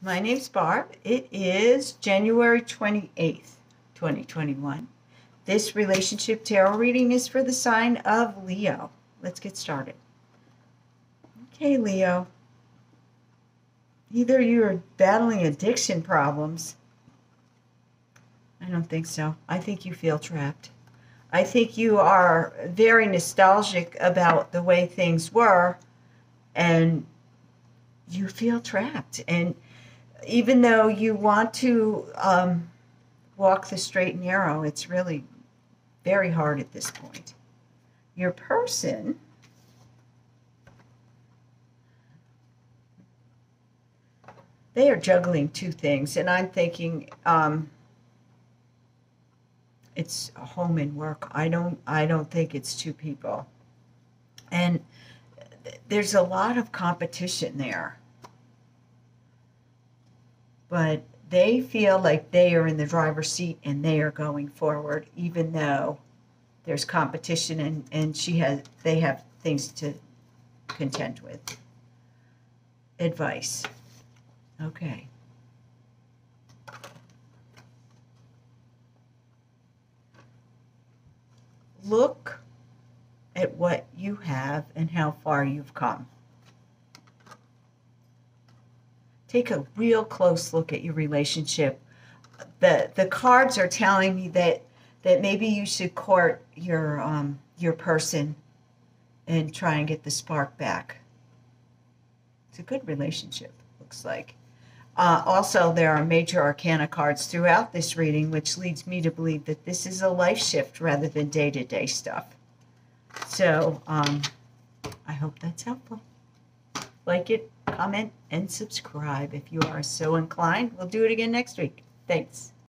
My name's Barb. It is January 28th, 2021. This relationship tarot reading is for the sign of Leo. Let's get started. Okay, Leo. Either you are battling addiction problems. I don't think so. I think you feel trapped. I think you are very nostalgic about the way things were and you feel trapped. And even though you want to um, walk the straight and narrow, it's really very hard at this point. Your person they are juggling two things, and I'm thinking um, it's home and work. I don't I don't think it's two people, and there's a lot of competition there. But they feel like they are in the driver's seat and they are going forward, even though there's competition and, and she has they have things to contend with. Advice. Okay. Look at what you have and how far you've come. Take a real close look at your relationship. The the cards are telling me that that maybe you should court your um, your person and try and get the spark back. It's a good relationship, looks like. Uh, also, there are major arcana cards throughout this reading, which leads me to believe that this is a life shift rather than day to day stuff. So, um, I hope that's helpful. Like it, comment, and subscribe if you are so inclined. We'll do it again next week. Thanks.